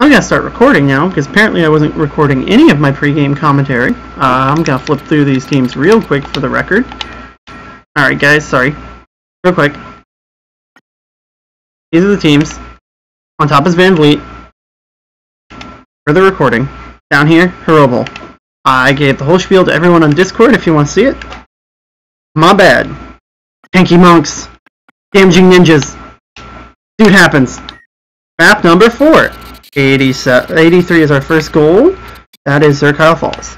I'm gonna start recording now because apparently I wasn't recording any of my pregame commentary. Uh, I'm gonna flip through these teams real quick for the record. Alright guys, sorry. Real quick. These are the teams. On top is Van Vliet. For the recording. Down here, Herobal. I gave the whole spiel to everyone on Discord if you want to see it. My bad. Pinky Monks. Damaging Ninjas. Dude happens. Map number 4. 83 is our first goal. That is Zirekile Falls.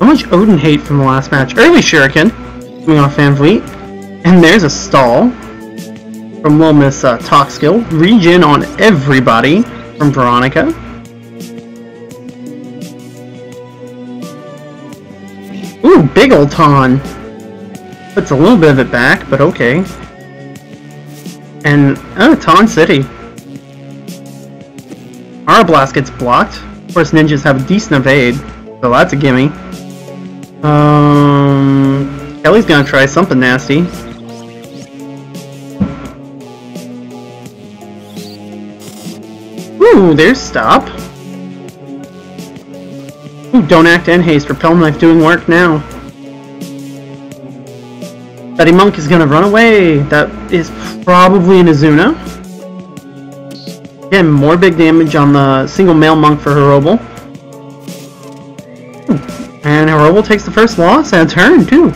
How much Odin hate from the last match. Early Shuriken, coming off Van Vliet. And there's a stall from Lil Miss uh, Talk Skill. Regen on everybody from Veronica. Ooh, big old Ton. Puts a little bit of it back, but okay. And, oh, Ton City. Our blast gets blocked. Of course, ninjas have a decent evade, so that's a gimme. Um, Kelly's gonna try something nasty. Ooh, there's stop. Ooh, don't act in haste. Repel knife doing work now. Betty Monk is gonna run away. That is probably an Asura. Again, more big damage on the single male monk for Herobal. Hmm. And Herobal takes the first loss and turn, too.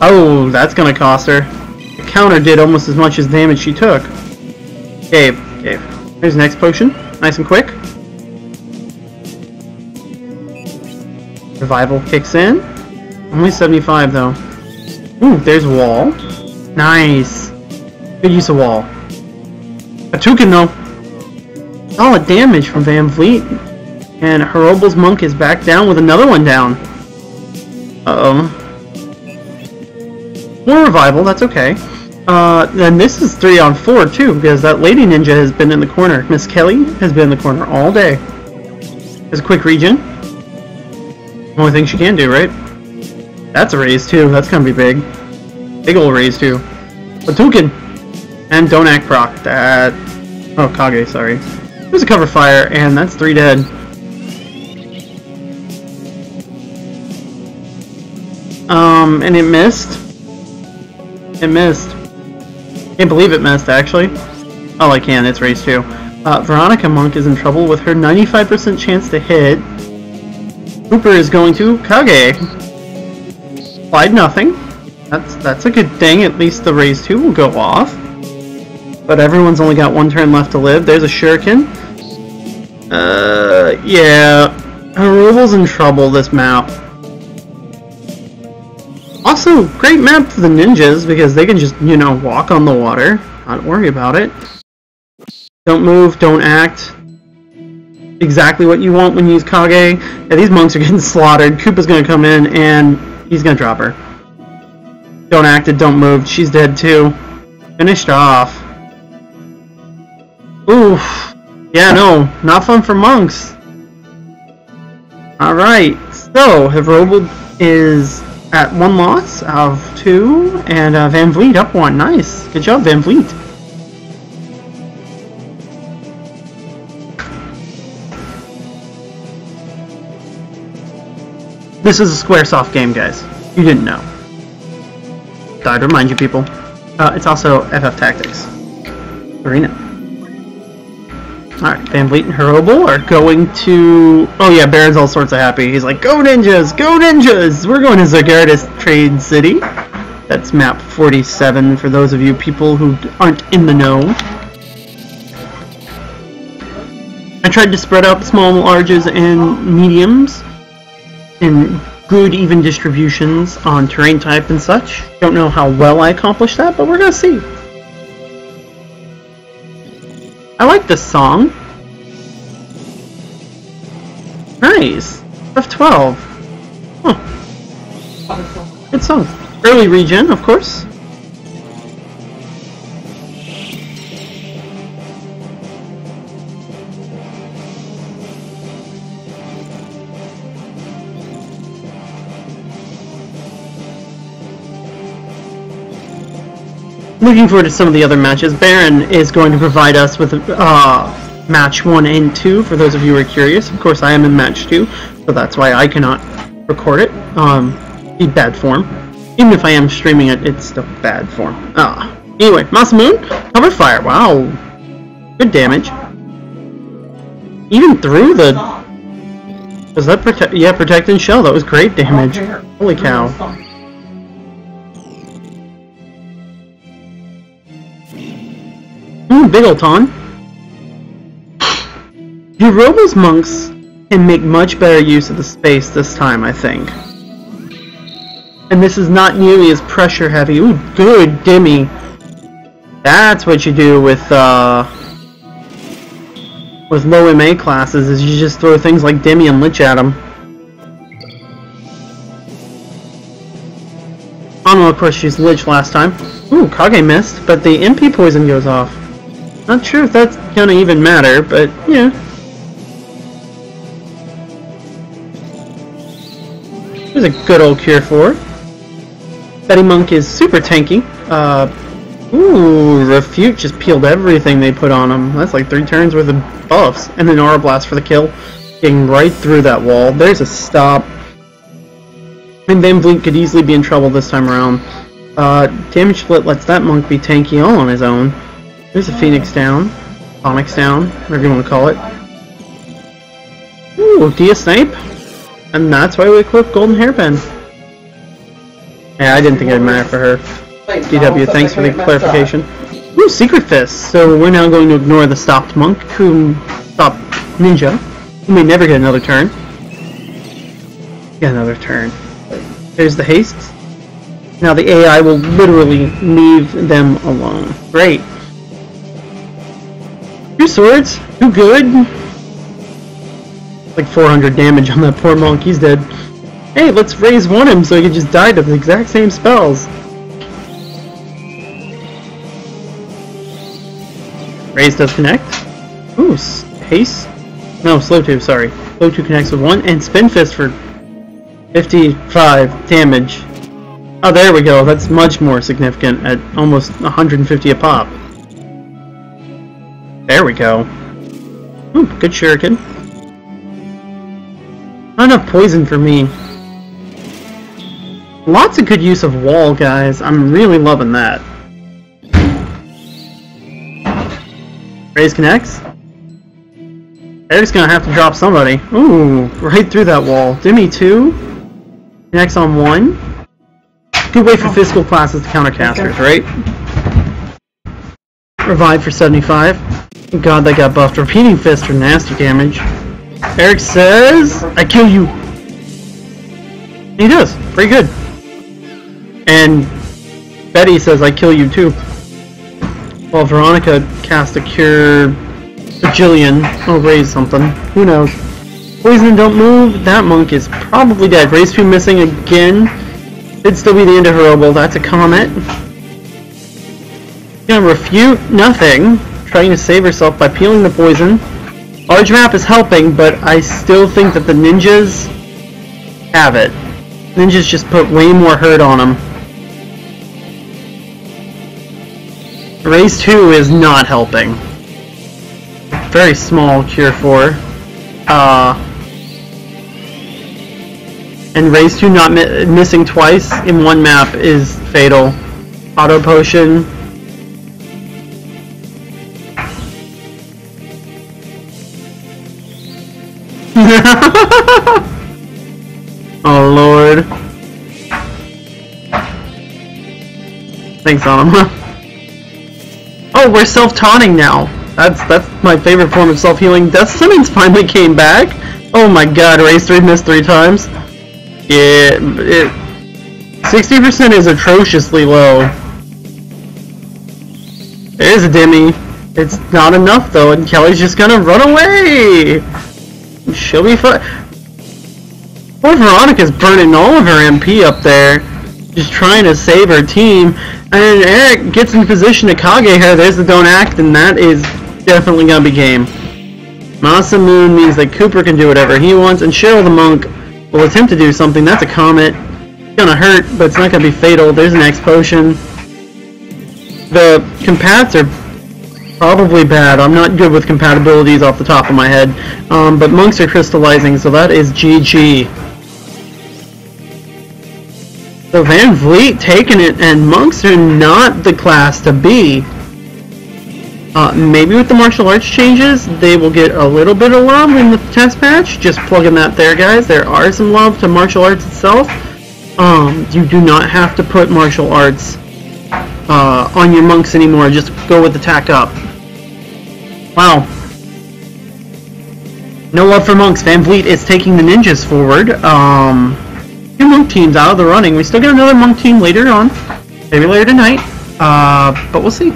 Oh, that's gonna cost her. The counter did almost as much as damage she took. Gabe, Gabe. Here's the next potion. Nice and quick. Revival kicks in. Only 75 though. Ooh, there's wall. Nice. Good use of wall. A toucan though. Oh, Solid damage from Van Vliet. And Herobal's monk is back down with another one down. Uh-oh. More revival, that's okay. Uh, and this is 3 on 4 too, because that lady ninja has been in the corner. Miss Kelly has been in the corner all day. Has a quick region. Only thing she can do, right? That's a raise too, that's gonna be big. Big ol' raise too. Hadouken! And don't act proc. That... Oh, Kage, sorry. There's a cover fire, and that's 3 dead. Um, and it missed. It missed. Can't believe it missed, actually. Oh, I can. It's raise 2. Uh, Veronica Monk is in trouble with her 95% chance to hit. Cooper is going to Kage. Applied nothing. That's that's a good thing. At least the raise 2 will go off. But everyone's only got one turn left to live. There's a Shuriken. Uh, yeah. Herobal's in trouble this map. Also, great map for the ninjas because they can just, you know, walk on the water. Not worry about it. Don't move, don't act. Exactly what you want when you use Kage. Yeah, these monks are getting slaughtered. Koopa's gonna come in and he's gonna drop her. Don't act it, don't move. She's dead too. Finished off. Oof. Yeah, no. Not fun for monks. Alright. So, Herobal is at one loss of two, and uh, Van Vliet up one. Nice. Good job, Van Vliet. This is a Squaresoft game, guys. You didn't know. Thought I'd remind you people. Uh, it's also FF Tactics. Arena. Alright, Van Vliet and Herobal are going to... Oh yeah, Baron's all sorts of happy. He's like, Go ninjas! Go ninjas! We're going to Zarghidas Trade City. That's map 47 for those of you people who aren't in the know. I tried to spread out small, larges, and mediums in good, even distributions on terrain type and such. Don't know how well I accomplished that, but we're gonna see. I like this song. Nice. F12. Huh. Good song. Early regen, of course. Looking forward to some of the other matches. Baron is going to provide us with uh, match one and two. For those of you who are curious, of course, I am in match two, so that's why I cannot record it. Um, in bad form. Even if I am streaming it, it's still bad form. Ah. Anyway, Masamune, cover fire. Wow, good damage. Even through the. Was that protect? Yeah, protect and shell. That was great damage. Holy cow. Ooh, big ol' ton. Urobo's monks can make much better use of the space this time, I think. And this is not nearly as pressure heavy. Ooh, good Demi. That's what you do with uh, with low MA classes, is you just throw things like Demi and Lich at them. Oh no, of course she's Lich last time. Ooh, Kage missed, but the MP poison goes off. Not sure if that's gonna even matter, but yeah. There's a good old cure for. Betty Monk is super tanky. Uh, ooh, Refute just peeled everything they put on him. That's like three turns worth of buffs. And then Aura Blast for the kill. Getting right through that wall. There's a stop. And Van Vliet could easily be in trouble this time around. Uh, damage split lets that monk be tanky all on his own. There's a Phoenix down. Onyx down, whatever you want to call it. Ooh, Dia Snipe. And that's why we equip Golden Hairpin. Yeah, I didn't think it'd matter for her. DW, thanks for the clarification. Ooh, Secret Fist! So we're now going to ignore the stopped monk, who stopped ninja, who may never get another turn. Get another turn. There's the haste. Now the AI will literally leave them alone. Great. Two swords? Too good? Like 400 damage on that poor monk, he's dead. Hey, let's raise one him so he can just die to the exact same spells. Raise does connect. Ooh, haste? No, slow 2, sorry. Slow 2 connects with 1, and spin fist for 55 damage. Oh, there we go. That's much more significant at almost 150 a pop. There we go. Ooh, good shuriken. Not enough poison for me. Lots of good use of wall, guys. I'm really loving that. Raise connects. Eric's gonna have to drop somebody. Ooh, right through that wall. Demi 2. Connects on 1. Good way for physical classes to counter casters, right? Revive for 75. God, that got buffed. Repeating Fist for nasty damage. Eric says, I kill you. He does. Pretty good. And Betty says, I kill you too. While Veronica casts a cure Jillian. I'll raise something. Who knows? Poison don't move. That monk is probably dead. Raise 2 missing again. It'd still be the end of her That's a comet. Gonna refute nothing trying to save herself by peeling the poison. Large map is helping, but I still think that the ninjas have it. Ninjas just put way more hurt on them. Raise 2 is not helping. Very small cure 4. Uh, and raise 2 not mi missing twice in one map is fatal. Auto Potion, oh lord. Thanks, Anima. Oh, we're self-taunting now. That's that's my favorite form of self-healing. Death Summons finally came back. Oh my god, raise 3 missed 3 times. Yeah, it... 60% is atrociously low. There's a Demi. It's not enough though, and Kelly's just gonna run away! She'll be fine. Poor Veronica's burning all of her MP up there. Just trying to save her team. And Eric gets in position to Kage her. There's the don't act, and that is definitely gonna be game. Masamune means that Cooper can do whatever he wants, and Cheryl the Monk will attempt to do something. That's a comet. It's gonna hurt, but it's not gonna be fatal. There's an X potion. The compats are probably bad. I'm not good with compatibilities off the top of my head. Um, but monks are crystallizing, so that is GG. So Van Vliet taking it, and monks are not the class to be. Uh, maybe with the martial arts changes, they will get a little bit of love in the test patch. Just plugging that there, guys. There are some love to martial arts itself. Um, you do not have to put martial arts uh, on your monks anymore. Just go with the tack up. Wow. No love for monks. Van Vliet is taking the ninjas forward. Um, two monk teams out of the running. We still got another monk team later on. Maybe later tonight. Uh, but we'll see.